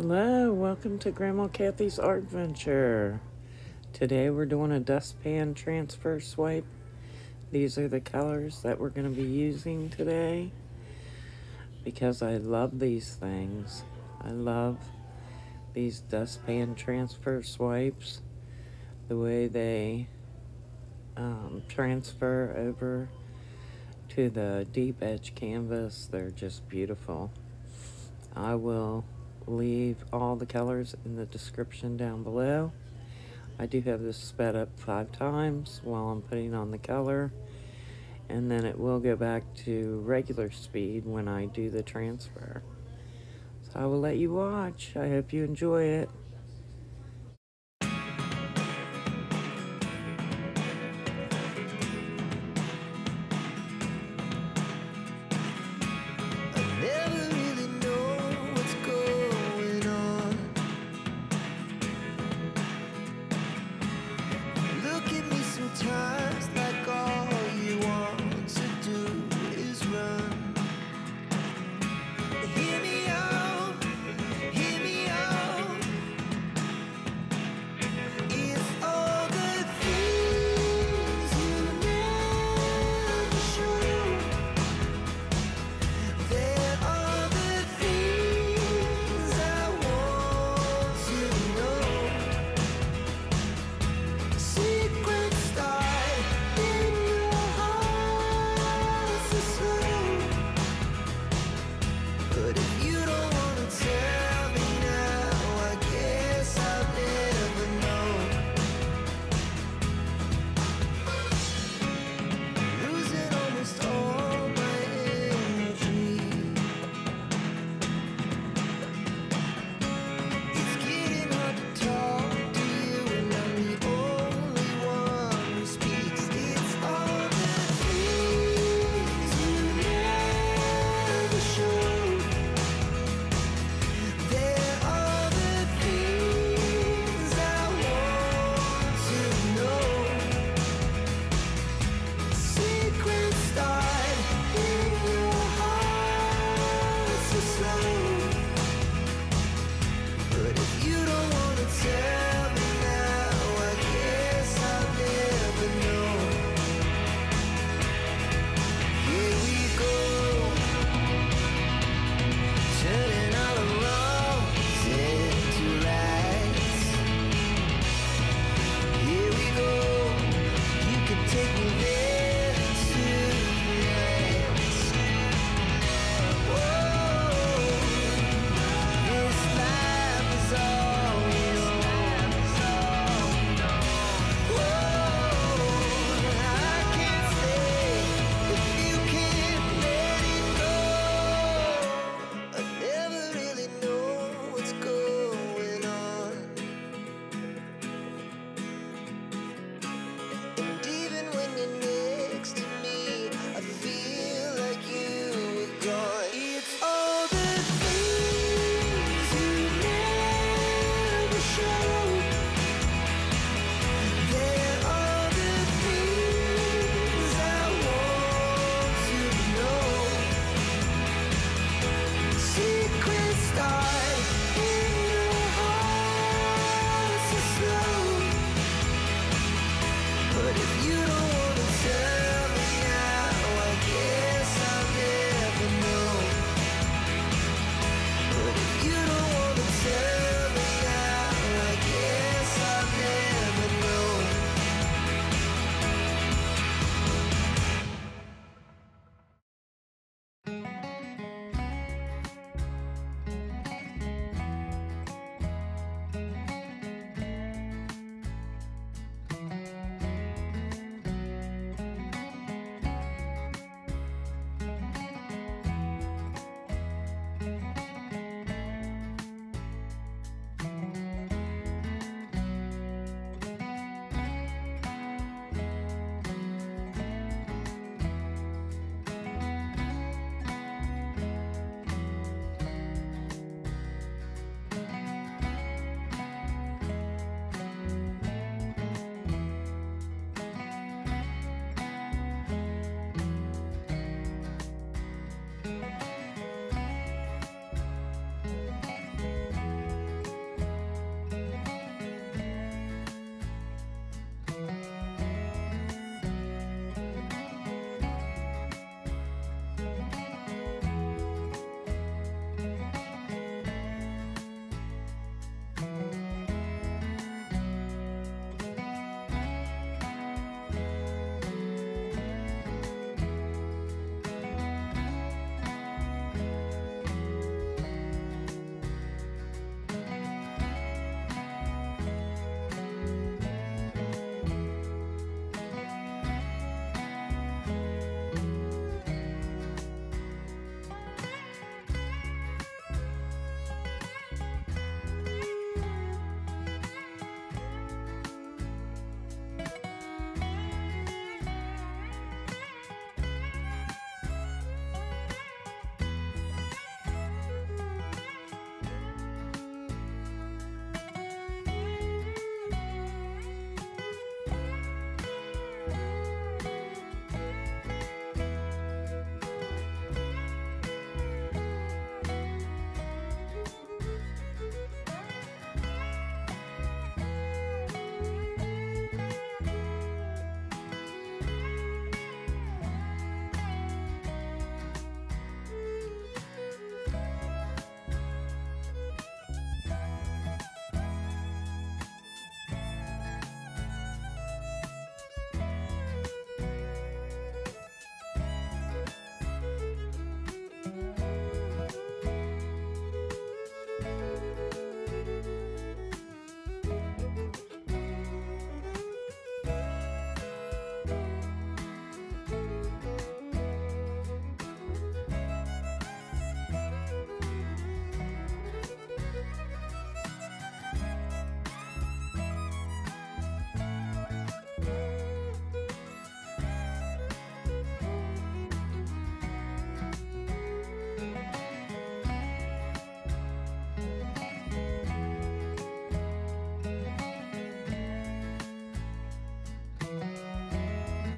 Hello, welcome to Grandma Kathy's Art Venture. Today we're doing a dustpan transfer swipe. These are the colors that we're going to be using today because I love these things. I love these dustpan transfer swipes, the way they um, transfer over to the deep edge canvas. They're just beautiful. I will leave all the colors in the description down below. I do have this sped up five times while I'm putting on the color and then it will go back to regular speed when I do the transfer. So I will let you watch. I hope you enjoy it.